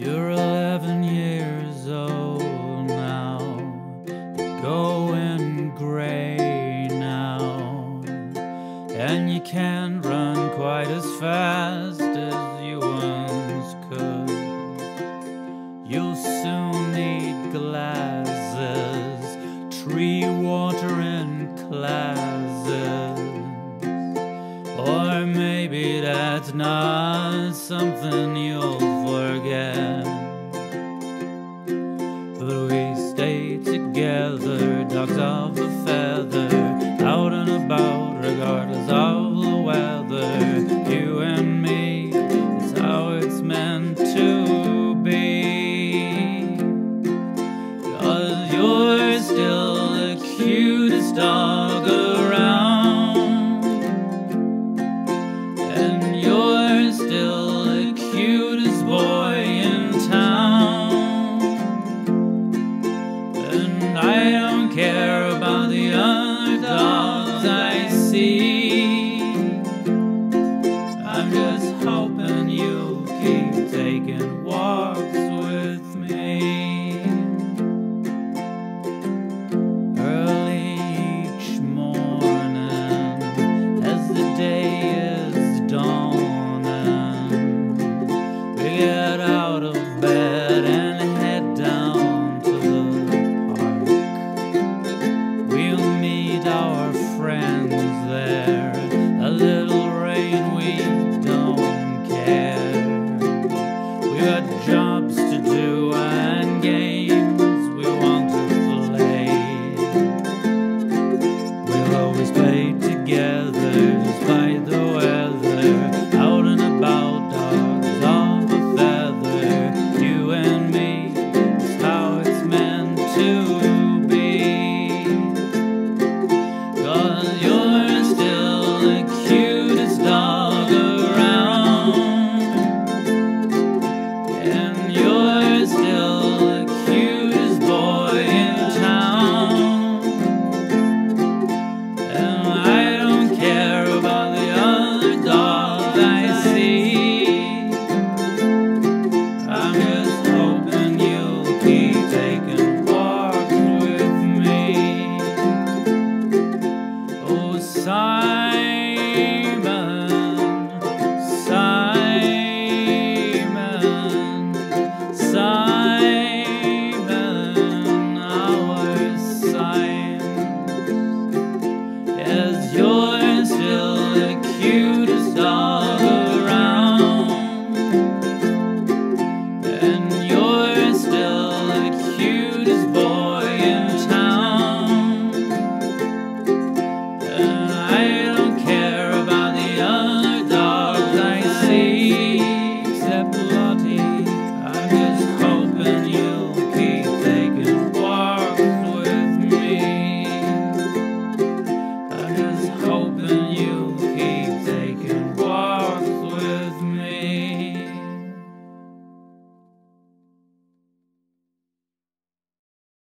You're 11 years old now, going gray now, and you can't run quite as fast as you once could. You'll soon need glasses, tree watering classes, or maybe that's not something you'll forget. But we stay together, dogs of a feather, out and about, regardless of the weather. You and me, it's how it's meant to be. Cause you're still the cutest dog around. And friends there. With me. Sign